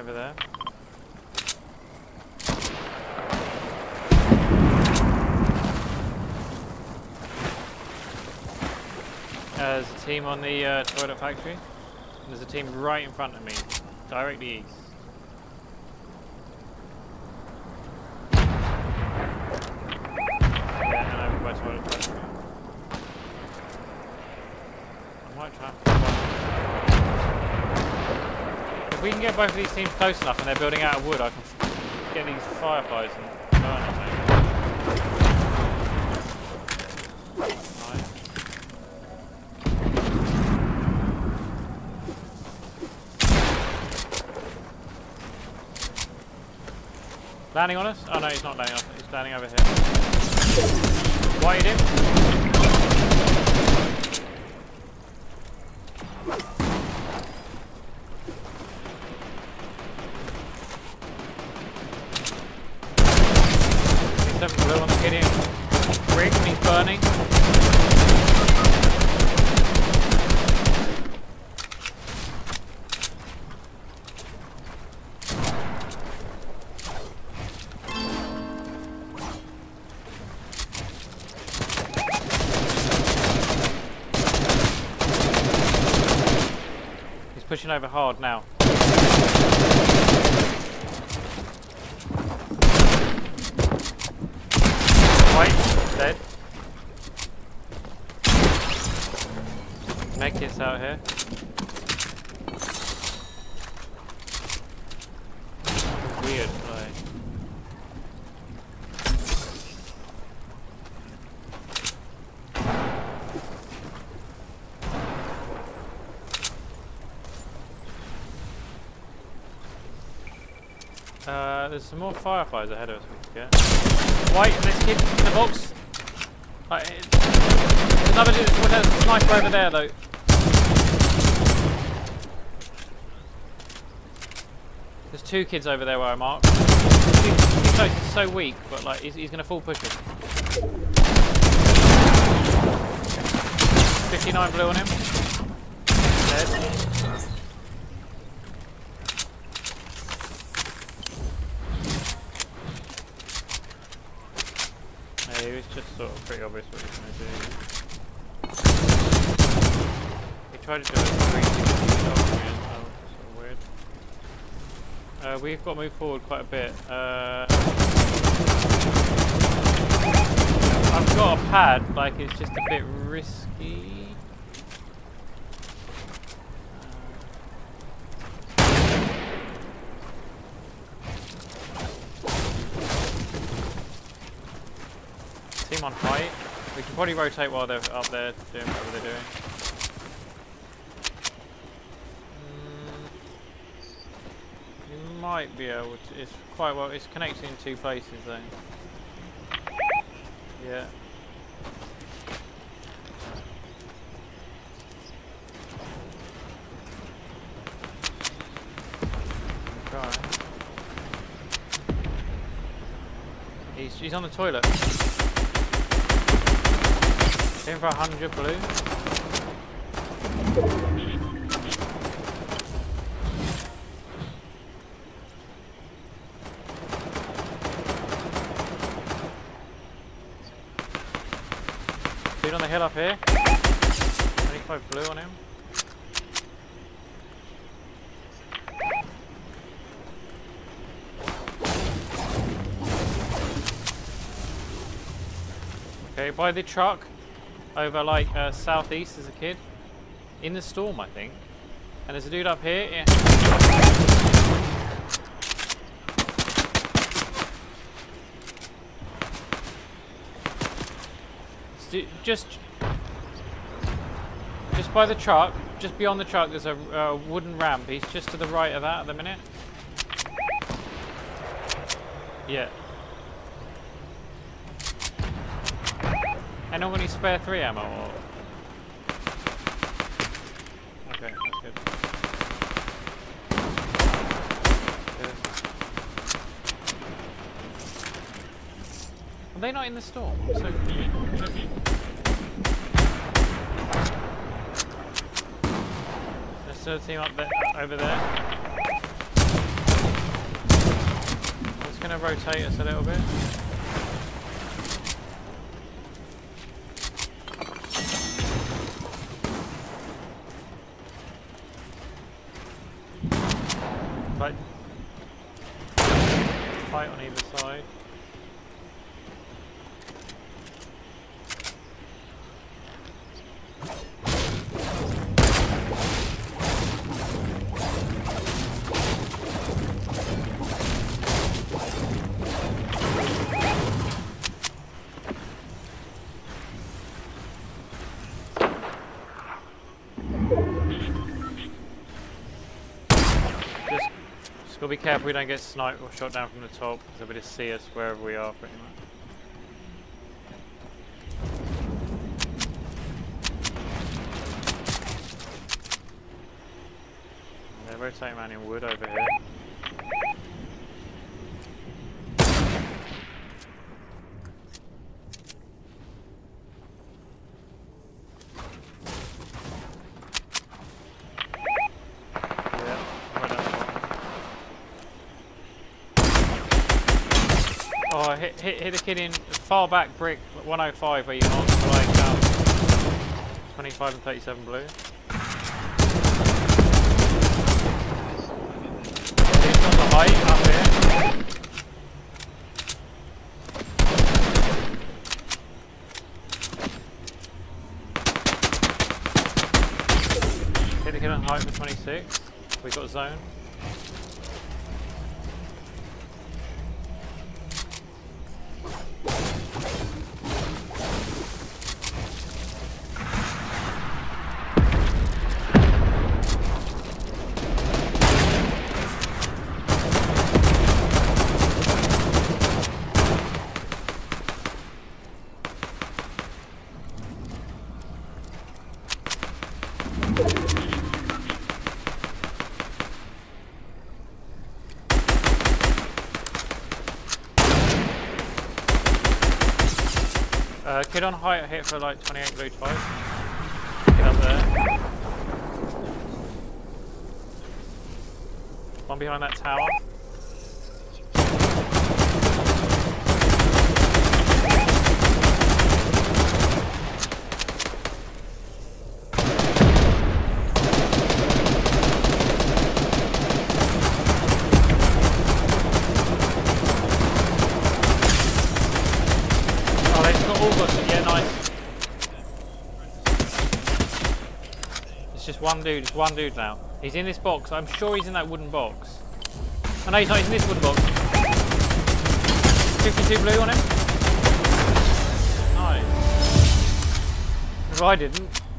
over there. Uh, there's a team on the uh, toilet factory. There's a team right in front of me, directly east. Yeah, and over by toilet factory. I might try and If we can get both of these teams close enough and they're building out of wood, I can get these fireflies and burn them. Landing on us? Oh no, he's not landing on us. He's landing over here. White him. Pushing over hard now. White, dead. Medkit's out here. Weird Uh, there's some more fireflies ahead of us we can get. White, this kid in the box. It- there's another dude, a sniper over there though. There's two kids over there where I marked. He's, so, he's so weak, but like he's, he's gonna full push us. 59 blue on him. Dead. Yeah, he was just what he going to do. He tried to do a 360 shot for me as well, sort of weird. Uh, we've got to move forward quite a bit. Uh, I've got a pad, like it's just a bit risky. Team on height. We can probably rotate while they're up there doing whatever they're doing. Mm, You might be able to. It's quite well. It's connecting in two places though. Yeah. He's, he's on the toilet. In for a hundred blue. Dude on the hill up here. 25 blue on him. Okay, by the truck, over like uh, southeast as a kid. In the storm, I think. And there's a dude up here. Yeah. Just, just by the truck, just beyond the truck, there's a uh, wooden ramp. He's just to the right of that at the minute. Yeah. Anyone any spare three ammo? Or... Okay, that's good. Good. Are they not in the storm? So There's still a team up there, over there. just going to rotate us a little bit. Be careful we don't get sniped or shot down from the top, because they'll be able to see us wherever we are pretty much. Yeah, rotate man in wood over here. Yeah, right down the bottom. Oh, hit, hit, the kid in far back brick 105 where you marked like um, 25 and 37 blue. Hit the kid on height for 26. We got zone. Uh, kid on height hit for like 28 blue twice. Get up there. One behind that tower. Oh, they've got all got yeah, nice. It's just one dude, it's one dude now. He's in this box, I'm sure he's in that wooden box. Oh no, he's not, he's in this wooden box. 52 blue on him. Nice. If I didn't.